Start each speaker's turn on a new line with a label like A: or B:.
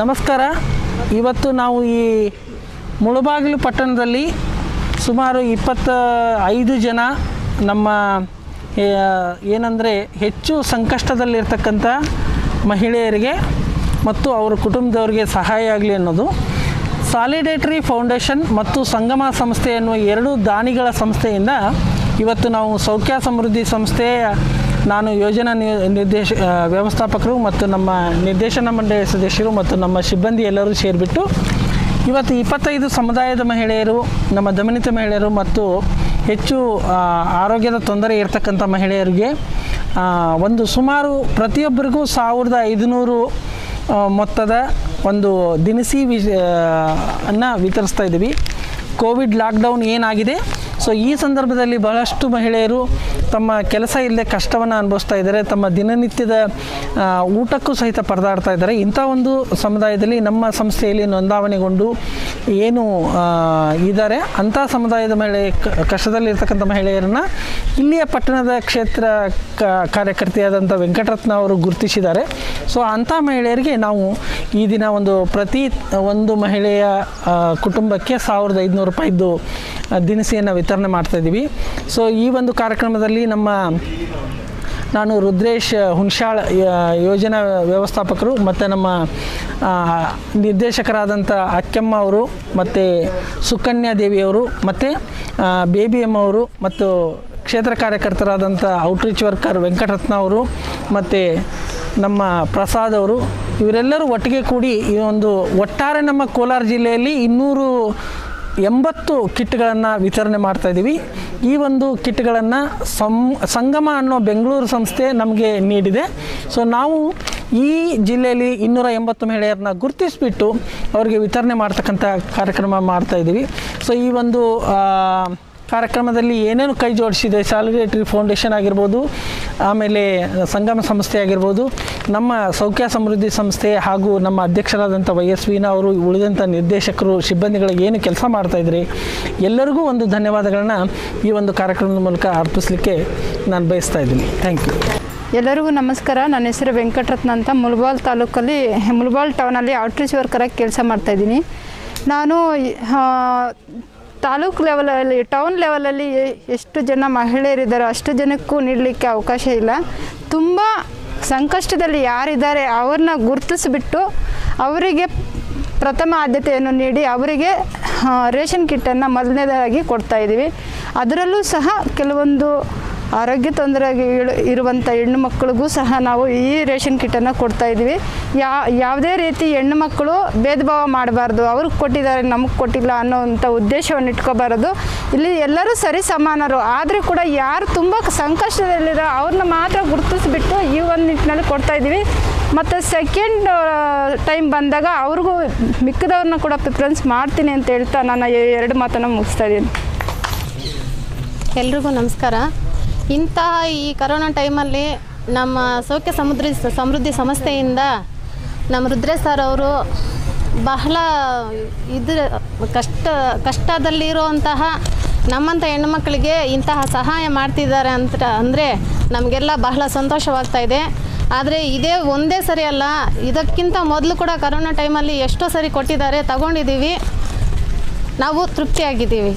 A: ನಮಸ್ಕಾರ. ಇವತ್ತು ನಾವು ಈ ಮುಳಬಾಗಿಲು ಪಟ್ಟಣದಲ್ಲಿ ಸುಮಾರು ಇಪ್ಪತ್ತ ಐದು ಜನ ನಮ್ಮ ಏನಂದರೆ ಹೆಚ್ಚು ಸಂಕಷ್ಟದಲ್ಲಿರ್ತಕ್ಕಂಥ ಮಹಿಳೆಯರಿಗೆ ಮತ್ತು ಅವರ ಕುಟುಂಬದವರಿಗೆ ಸಹಾಯ ಆಗಲಿ ಅನ್ನೋದು. ಸಾಲಿಡೇಟರಿ ಫೌಂಡೇಶನ್ ಮತ್ತು ಸಂಗಮ ಸಂಸ್ಥೆ ಎನ್ನುವ ಎರಡು ದಾನಿಗಳ ಸಂಸ್ಥೆಯಿಂದ ಇವತ್ತು ನಾವು ಸೌಖ್ಯ ಸಮೃದ್ಧಿ ಸಂಸ್ಥೆಯ ನಾನು ಯೋಜನಾ ನಿರ್ದೇಶ ವ್ಯವಸ್ಥಾಪಕರು ಮತ್ತು ನಮ್ಮ ನಿರ್ದೇಶನ ಮಂಡಳಿ ಸದಸ್ಯರು ಮತ್ತು ನಮ್ಮ ಸಿಬ್ಬಂದಿ ಎಲ್ಲರೂ ಸೇರಿಬಿಟ್ಟು ಇವತ್ತು ಇಪ್ಪತ್ತೈದು ಸಮುದಾಯದ ಮಹಿಳೆಯರು, ನಮ್ಮ ದಮನಿತ ಮಹಿಳೆಯರು ಮತ್ತು ಹೆಚ್ಚು ಆರೋಗ್ಯದ ತೊಂದರೆ ಇರತಕ್ಕಂಥ ಮಹಿಳೆಯರಿಗೆ ಒಂದು ಸುಮಾರು ಪ್ರತಿಯೊಬ್ಬರಿಗೂ ಸಾವಿರದ ಐದುನೂರು ಮೊತ್ತದ ಒಂದು ದಿನಸಿ ವಿ ಅನ್ನು ವಿತರಿಸ್ತಾ ಇದ್ದೀವಿ. ಕೋವಿಡ್ ಲಾಕ್ಡೌನ್ ಏನಾಗಿದೆ? ಸೊ ಈ ಸಂದರ್ಭದಲ್ಲಿ ಬಹಳಷ್ಟು ಮಹಿಳೆಯರು ತಮ್ಮ ಕೆಲಸ ಇಲ್ಲದೆ ಕಷ್ಟವನ್ನು ಅನುಭವಿಸ್ತಾ ಇದ್ದಾರೆ. ತಮ್ಮ ದಿನನಿತ್ಯದ ಊಟಕ್ಕೂ ಸಹಿತ ಪರದಾಡ್ತಾ ಇದ್ದಾರೆ. ಇಂಥ ಒಂದು ಸಮುದಾಯದಲ್ಲಿ ನಮ್ಮ ಸಂಸ್ಥೆಯಲ್ಲಿ ನೋಂದಾವಣೆಗೊಂಡು ಏನು ಇದ್ದಾರೆ. ಅಂಥ ಸಮುದಾಯದ ಮಹಿಳೆ ಕಷ್ಟದಲ್ಲಿರ್ತಕ್ಕಂಥ ಮಹಿಳೆಯರನ್ನು ಇಲ್ಲಿಯ ಪಟ್ಟಣದ ಕ್ಷೇತ್ರ ಕಾರ್ಯಕರ್ತೆಯಾದಂಥ ವೆಂಕಟರತ್ನ ಅವರು ಗುರುತಿಸಿದ್ದಾರೆ. ಸೊ ಅಂಥ ಮಹಿಳೆಯರಿಗೆ ನಾವು ಈ ದಿನ ಒಂದು ಪ್ರತಿ ಒಂದು ಮಹಿಳೆಯ ಕುಟುಂಬಕ್ಕೆ ಸಾವಿರದ ಐದುನೂರು ರೂಪಾಯಿದ್ದು ದಿನಸಿಯನ್ನು ವಿತರಣೆ ಮಾಡ್ತಾ ಇದ್ದೀವಿ ಸೊ ಈ ಒಂದು ಕಾರ್ಯಕ್ರಮದಲ್ಲಿ ನಮ್ಮ ನಾನು ರುದ್ರೇಶ್ ಹುಣಸಾಳ್ ಯ- ಯೋಜನಾ ವ್ಯವಸ್ಥಾಪಕರು ಮತ್ತು ನಮ್ಮ ನಿರ್ದೇಶಕರಾದಂಥ ಅಕ್ಕಮ್ಮ ಅವರು ಮತ್ತು ಸುಕನ್ಯಾ ದೇವಿಯವರು ಮತ್ತು ಬೇಬಿ ಎಂ ಅವರು ಮತ್ತು ಕ್ಷೇತ್ರ ಕಾರ್ಯಕರ್ತರಾದಂಥ ಔಟ್ರೀಚ್ ವರ್ಕರ್ ವೆಂಕಟರತ್ನ ಅವರು ಮತ್ತು ನಮ್ಮ ಪ್ರಸಾದ್ ಅವರು, ಇವರೆಲ್ಲರೂ ಒಟ್ಟಿಗೆ ಕೂಡಿ ಈ ಒಂದು ಒಟ್ಟಾರೆ ನಮ್ಮ ಕೋಲಾರ ಜಿಲ್ಲೆಯಲ್ಲಿ ಇನ್ನೂರು ಎಂಬತ್ತು ಕಿಟ್ಗಳನ್ನು ವಿತರಣೆ ಮಾಡ್ತಾ ಇದ್ದೀವಿ. ಈ ಒಂದು ಕಿಟ್ಗಳನ್ನು ಸಂ, ಸಂಗಮ ಅನ್ನೋ ಬೆಂಗಳೂರು ಸಂಸ್ಥೆ ನಮಗೆ ನೀಡಿದೆ. ಸೊ ನಾವು ಈ ಜಿಲ್ಲೆಯಲ್ಲಿ ಇನ್ನೂರ ಎಂಬತ್ತು ಮಹಿಳೆಯರನ್ನ ಗುರುತಿಸಿಬಿಟ್ಟು ಅವರಿಗೆ ವಿತರಣೆ ಮಾಡ್ತಕ್ಕಂಥ ಕಾರ್ಯಕ್ರಮ ಮಾಡ್ತಾ ಇದ್ದೀವಿ. ಸೊ ಈ ಒಂದು ಕಾರ್ಯಕ್ರಮದಲ್ಲಿ ಏನೇನು ಕೈ ಜೋಡಿಸಿದೆ ಸಾಲಿಡೇಟರಿ ಫೌಂಡೇಶನ್ ಆಗಿರ್ಬೋದು, ಆಮೇಲೆ ಸಂಗಮ ಸಂಸ್ಥೆ ಆಗಿರ್ಬೋದು, ನಮ್ಮ ಸೌಖ್ಯ ಸಮೃದ್ಧಿ ಸಂಸ್ಥೆ ಹಾಗೂ ನಮ್ಮ ಅಧ್ಯಕ್ಷರಾದಂಥ ವೈ ಎಸ್ ವೀನಾ ಅವರು ಉಳಿದಂಥ ನಿರ್ದೇಶಕರು, ಸಿಬ್ಬಂದಿಗಳಿಗೆ ಏನು ಕೆಲಸ ಮಾಡ್ತಾಯಿದ್ರಿ ಎಲ್ಲರಿಗೂ ಒಂದು ಧನ್ಯವಾದಗಳನ್ನ ಈ ಒಂದು ಕಾರ್ಯಕ್ರಮದ ಮೂಲಕ ಅರ್ಪಿಸಲಿಕ್ಕೆ ನಾನು ಬಯಸ್ತಾ ಇದ್ದೀನಿ. ಥ್ಯಾಂಕ್ ಯು
B: ಎಲ್ಲರಿಗೂ ನಮಸ್ಕಾರ. ನನ್ನ ಹೆಸರು ವೆಂಕಟರತ್ನ ಅಂತ. ಮುಲ್ಬಾಲ್ ತಾಲೂಕಲ್ಲಿ ಮುಲ್ಬಾಲ್ ಟೌನಲ್ಲಿ ಔಟ್ರೀಚ್ ವರ್ಕರಾಗಿ ಕೆಲಸ ಮಾಡ್ತಾಯಿದ್ದೀನಿ ನಾನು ತಾಲೂಕು ಲೆವೆಲಲ್ಲಿ ಟೌನ್ ಲೆವೆಲಲ್ಲಿ ಎಷ್ಟು ಜನ ಮಹಿಳೆಯರಿದ್ದಾರೋ ಅಷ್ಟು ಜನಕ್ಕೂ ನೀಡಲಿಕ್ಕೆ ಅವಕಾಶ ಇಲ್ಲ. ತುಂಬ ಸಂಕಷ್ಟದಲ್ಲಿ ಯಾರಿದ್ದಾರೆ ಅವ್ರನ್ನ ಗುರುತಿಸಿಬಿಟ್ಟು ಅವರಿಗೆ ಪ್ರಥಮ ಆದ್ಯತೆಯನ್ನು ನೀಡಿ ಅವರಿಗೆ ರೇಷನ್ ಕಿಟ್ಟನ್ನು ಮೊದಲನೇದಾಗಿ ಕೊಡ್ತಾ ಇದ್ದೀವಿ ಅದರಲ್ಲೂ ಸಹ ಕೆಲವೊಂದು ಆರೋಗ್ಯ ತೊಂದರೆ ಇರುವಂಥ ಹೆಣ್ಣು ಮಕ್ಕಳಿಗೂ ಸಹ ನಾವು ಈ ರೇಷನ್ ಕಿಟ್ಟನ್ನು ಕೊಡ್ತಾ ಇದ್ದೀವಿ. ಯಾ, ಯಾವುದೇ ರೀತಿ ಹೆಣ್ಣು ಮಕ್ಕಳು ಭೇದ ಭಾವ ಮಾಡಬಾರ್ದು ಅವ್ರಿಗೆ ಕೊಟ್ಟಿದ್ದಾರೆ, ನಮಗೆ ಕೊಟ್ಟಿಲ್ಲ ಅನ್ನೋವಂಥ ಉದ್ದೇಶವನ್ನು ಇಟ್ಕೋಬಾರದು. ಇಲ್ಲಿ ಎಲ್ಲರೂ ಸರಿ ಸಮಾನರು, ಆದರೂ ಕೂಡ ಯಾರು ತುಂಬ ಸಂಕಷ್ಟದಲ್ಲಿರೋ ಅವ್ರನ್ನ ಮಾತ್ರ ಗುರುತಿಸ್ಬಿಟ್ಟು ಈ ಒಂದು ನಿಟ್ಟಿನಲ್ಲಿ ಕೊಡ್ತಾ ಇದ್ದೀವಿ. ಮತ್ತು ಸೆಕೆಂಡ್ ಟೈಮ್ ಬಂದಾಗ ಅವ್ರಿಗೂ ಮಿಕ್ಕದವ್ರನ್ನ ಕೂಡ ಪ್ರಿಫರೆನ್ಸ್ ಮಾಡ್ತೀನಿ ಅಂತ ಹೇಳ್ತಾ ನಾನು ಎರಡು ಮಾತನ್ನು ಮುಗಿಸ್ತಾ ಇದ್ದೀನಿ.
C: ಎಲ್ರಿಗೂ ನಮಸ್ಕಾರ. ಇಂತಹ ಈ ಕರೋನಾ ಟೈಮಲ್ಲಿ ನಮ್ಮ ಸೌಖ್ಯ ಸಮುದ್ರ ಸಮೃದ್ಧಿ ಸಂಸ್ಥೆಯಿಂದ ನಮ್ಮ ರುದ್ರೇಶ್ ಸರ್ ಅವರು ಬಹಳ ಇದು ಕಷ್ಟ, ಕಷ್ಟದಲ್ಲಿರುವಂತಹ ನಮ್ಮಂಥ ಹೆಣ್ಣುಮಕ್ಕಳಿಗೆ ಇಂತಹ ಸಹಾಯ ಮಾಡ್ತಿದ್ದಾರೆ ಅಂತ, ಅಂದರೆ ನಮಗೆಲ್ಲ ಬಹಳ ಸಂತೋಷವಾಗ್ತಾ ಇದೆ. ಆದರೆ ಇದೇ ಒಂದೇ ಸರಿ ಅಲ್ಲ, ಇದಕ್ಕಿಂತ ಮೊದಲು ಕೂಡ ಕರೋನಾ ಟೈಮಲ್ಲಿ ಎಷ್ಟೋ ಸರಿ ಕೊಟ್ಟಿದ್ದಾರೆ, ತಗೊಂಡಿದ್ದೀವಿ. ನಾವು ತೃಪ್ತಿಯಾಗಿದ್ದೀವಿ.